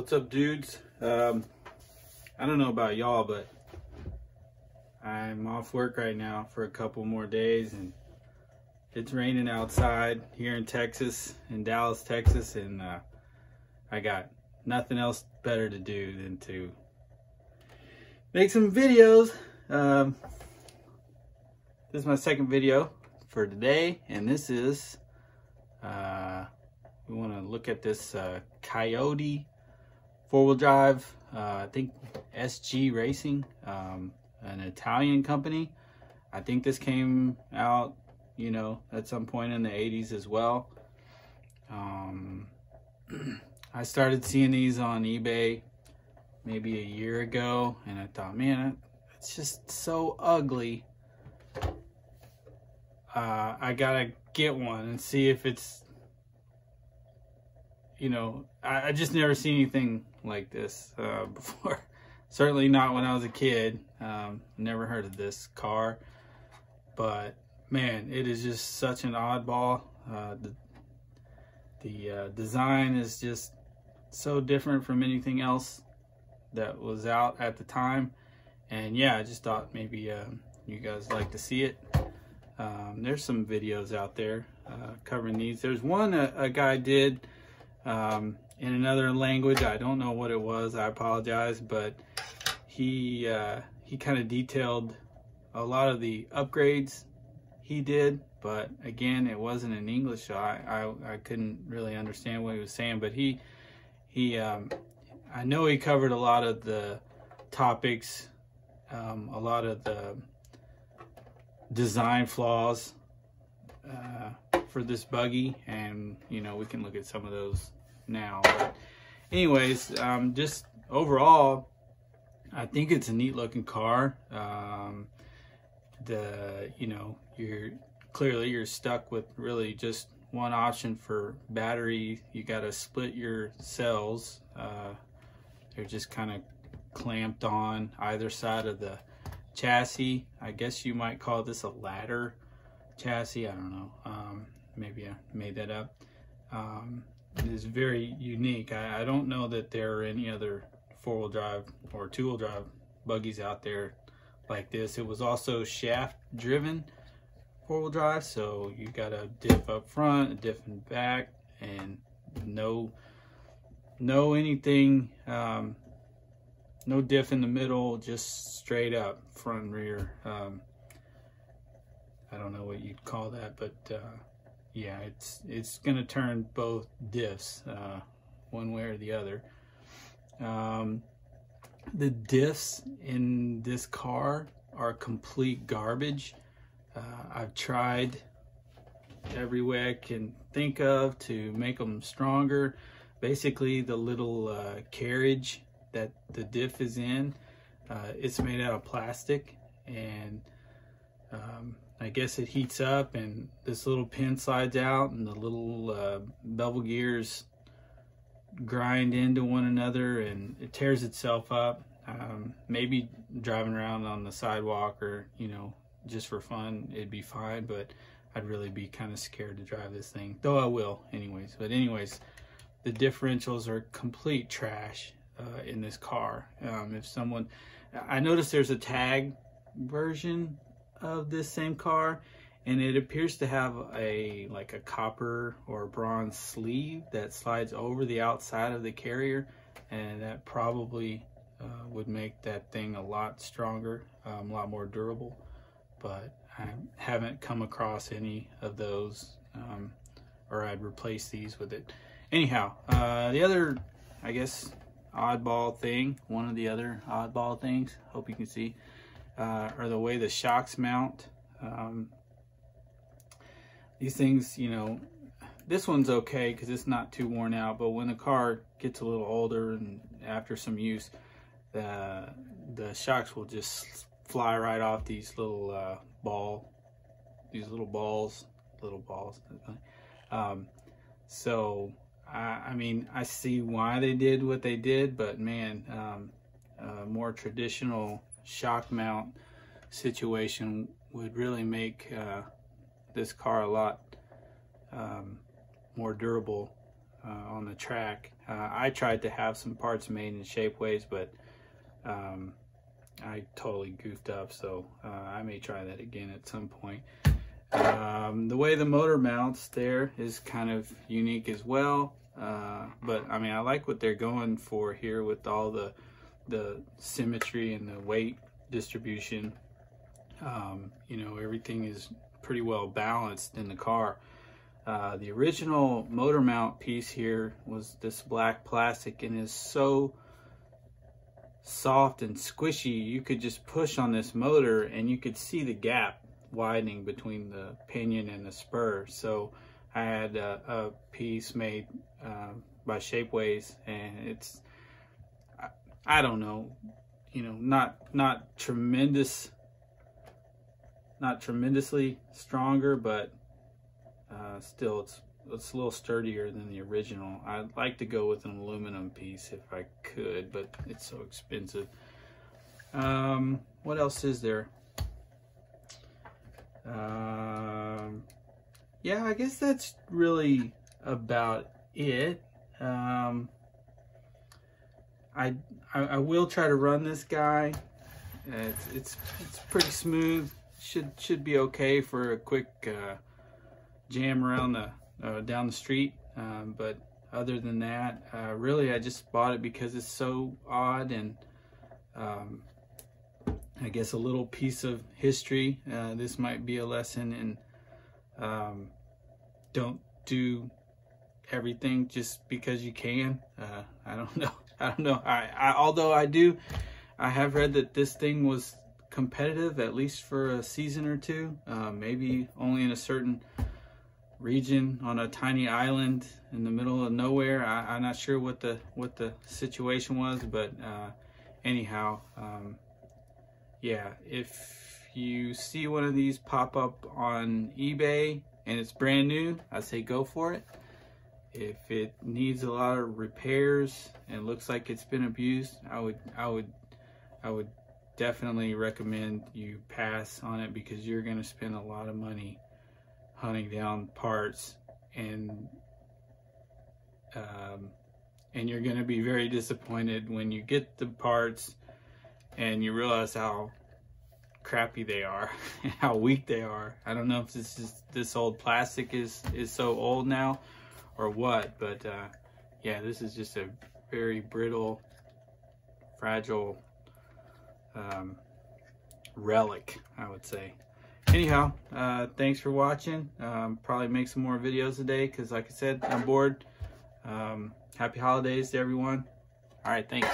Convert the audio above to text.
What's up, dudes? Um, I don't know about y'all, but I'm off work right now for a couple more days, and it's raining outside here in Texas, in Dallas, Texas, and uh, I got nothing else better to do than to make some videos. Um, this is my second video for today, and this is uh, we want to look at this uh, Coyote four-wheel drive. Uh, I think SG Racing, um, an Italian company. I think this came out, you know, at some point in the 80s as well. Um, I started seeing these on eBay maybe a year ago, and I thought, man, it's just so ugly. Uh, I gotta get one and see if it's, you know, I, I just never seen anything like this uh, before. Certainly not when I was a kid. Um, never heard of this car, but man, it is just such an oddball. Uh, the the uh, design is just so different from anything else that was out at the time. And yeah, I just thought maybe uh, you guys like to see it. Um, there's some videos out there uh, covering these. There's one a, a guy did um, in another language. I don't know what it was. I apologize, but he uh, he kind of detailed a lot of the upgrades he did. But again, it wasn't in English, so I, I, I couldn't really understand what he was saying. But he he um, I know he covered a lot of the topics, um, a lot of the design flaws uh, for this buggy, and you know we can look at some of those now. But anyways, um, just overall, I think it's a neat looking car. Um, the you know you're clearly you're stuck with really just one option for battery. You got to split your cells. Uh, they're just kind of clamped on either side of the chassis. I guess you might call this a ladder chassis. I don't know. Um, maybe I made that up. Um, it is very unique. I, I, don't know that there are any other four-wheel drive or two-wheel drive buggies out there like this. It was also shaft driven four-wheel drive, so you got a diff up front, a diff in back, and no no anything um, no diff in the middle just straight up front and rear um, I don't know what you'd call that but uh, yeah it's it's gonna turn both diffs uh, one way or the other. Um, the diffs in this car are complete garbage. Uh, I've tried every way I can think of to make them stronger. Basically the little uh, carriage that the diff is in uh, it's made out of plastic and um, I guess it heats up and this little pin slides out and the little uh, bevel gears grind into one another and it tears itself up um, maybe driving around on the sidewalk or you know just for fun it'd be fine but I'd really be kind of scared to drive this thing though I will anyways but anyways the differentials are complete trash uh, in this car. Um, if someone, I noticed there's a tag version of this same car and it appears to have a like a copper or bronze sleeve that slides over the outside of the carrier and that probably uh, would make that thing a lot stronger, um, a lot more durable. But I haven't come across any of those um, or I'd replace these with it. Anyhow, uh, the other, I guess, oddball thing, one of the other oddball things, hope you can see, uh, are the way the shocks mount. Um, these things, you know, this one's okay because it's not too worn out, but when the car gets a little older and after some use, the, the shocks will just fly right off these little uh, ball, these little balls, little balls. Um, so I, I mean, I see why they did what they did, but man, um, a more traditional shock mount situation would really make uh, this car a lot um, more durable uh, on the track. Uh, I tried to have some parts made in Shapeways, but um, I totally goofed up, so uh, I may try that again at some point. Um, the way the motor mounts there is kind of unique as well. Uh, but I mean, I like what they're going for here with all the the symmetry and the weight distribution. Um, you know, everything is pretty well balanced in the car. Uh, the original motor mount piece here was this black plastic and is so soft and squishy you could just push on this motor and you could see the gap widening between the pinion and the spur so I had a, a piece made uh, by Shapeways and it's I, don't know you know not not tremendous not tremendously stronger but uh, still it's it's a little sturdier than the original. I'd like to go with an aluminum piece if I could, but it's so expensive. Um, what else is there? Um, yeah, I guess that's really about it. Um, I, I, I will try to run this guy. Uh, it's it's it's pretty smooth. Should should be okay for a quick uh, jam around the uh, down the street. Um, but other than that, uh, really, I just bought it because it's so odd and um, I guess a little piece of history. Uh, this might be a lesson in um, don't do everything just because you can. Uh, I don't know. I don't know. I, I although I do, I have read that this thing was competitive at least for a season or two. Uh, maybe only in a certain region on a tiny island in the middle of nowhere. I, am not sure what the what the situation was, but uh, anyhow, um, yeah. If you see one of these pop up on eBay and it's brand new, I say go for it. If it needs a lot of repairs and looks like it's been abused, I would I would I would definitely recommend you pass on it because you're going to spend a lot of money hunting down parts and um, and you're going to be very disappointed when you get the parts and you realize how crappy they are and how weak they are. I don't know if this is this old plastic is is so old now or what, but uh, yeah, this is just a very brittle, fragile um, relic, I would say anyhow, uh, thanks for watching. Um, probably make some more videos today because like I said, I'm bored. Um, happy holidays to everyone. All right, thanks.